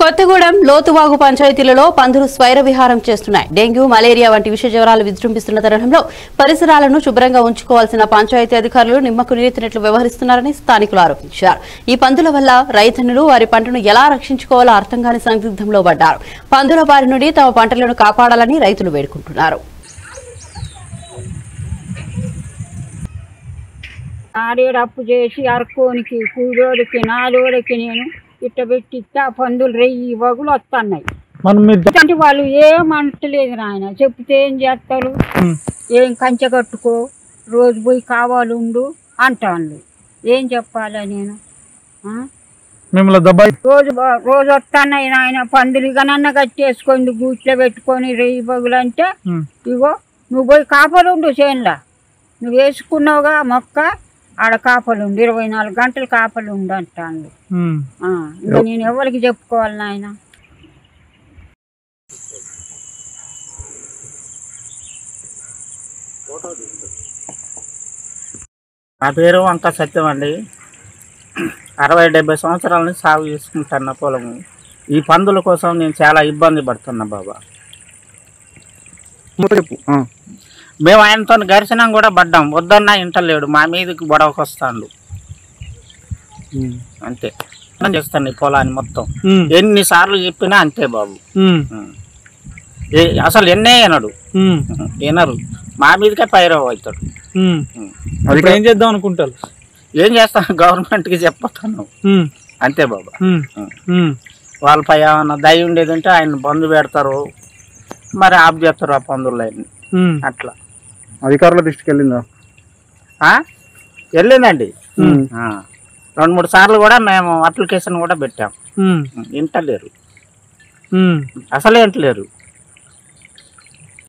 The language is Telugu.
కొత్తగూడెం లోతువాగు పంచాయతీలలో పందులు స్వైర విహారం చేస్తున్నాయి. డెంగ్యూ మలేరియా వంటి విష జ్వరాలు విజృంభిస్తున్న తరుణంలో పరిసరాలను శుభ్రంగా ఉంచుకోవాల్సిన పంచాయతీ అధికారులు నిమ్మకు నీరెత్తినట్లు వ్యవహరిస్తున్నారని స్థానికులు ఆరోపించారు. ఈ పందుల వల్ల రైతన్నులు వారి పంటను ఎలా రక్షించుకోవాలో అర్థం కాని సందిగ్ధంలో పడ్డారు. పందుల బారి నుండి తమ పంటలను కాపాడాలని రైతులు వేడుకుంటున్నారు. ఆడేడు అప్పు చేసి అరకోనికి కూలోడికి నాలోడికి నేను ఇట్ట పెట్టి ఇట్ట పందులు రెయ్యి వగులు వస్తున్నాయి మనం అంటే వాళ్ళు ఏం అంటలేదు నాయన. చెప్తే ఏం చేస్తారు? ఏం కంచె కట్టుకో రోజు పోయి కావాలి ఉండు అంటాను ఏం చెప్పాలా నేను? ఆ? రోజు రోజు వస్తున్నాయి నాయన. పందులు గనన్న కట్టేసుకొని గూట్లో పెట్టుకొని రెయ్యి బగులు అంటే ఇగో నువ్వు పోయి కాపలు ఉండు చేనులా. నువ్వు వేసుకున్నావుగా మొక్క ఆడ కాపలు ఉండు ఇరవై నాలుగు గంటలు కాపలు ఉండు ఇంకా నేను ఎవరికి చెప్పుకోవాలి నాయన? నా పేరు వంక సత్యం అండి. అరవై డెబ్బై సంవత్సరాల నుంచి సాగు చేసుకుంటున్న పొలము. ఈ పందుల కోసం నేను చాలా ఇబ్బంది పడుతున్నా బాబా. చెప్పు. మేము ఆయనతో ఘర్షణ కూడా పడ్డాం. వద్దన్నా ఇంటలేడు మా మీదకి గొడవకు వస్తాడు. అంతే. చేస్తాను ఈ పొలాన్ని మొత్తం. ఎన్నిసార్లు చెప్పినా అంతే బాబు. అసలు ఎన్నే వినడు ఉమ్. వినరు మా మీదకే పైరవ్ అవుతాడు. ఏం చేద్దాం అనుకుంటారు? ఏం చేస్తాను గవర్నమెంట్కి చెప్పతాను. అంతే బాబా. వాళ్ళపై ఏమన్నా దయ ఉండేది ఉంటే ఆయన బంధు పెడతారు. మరి ఆఫ్ చేస్తారు ఆ పందులని ఉమ్. అట్లా. అధికారుల దృష్టికి వెళ్ళిందా? వెళ్ళిందండి. రెండు మూడు సార్లు కూడా మేము అప్లికేషన్ కూడా పెట్టాం. ఉమ్. అసలే ఇంటలేరు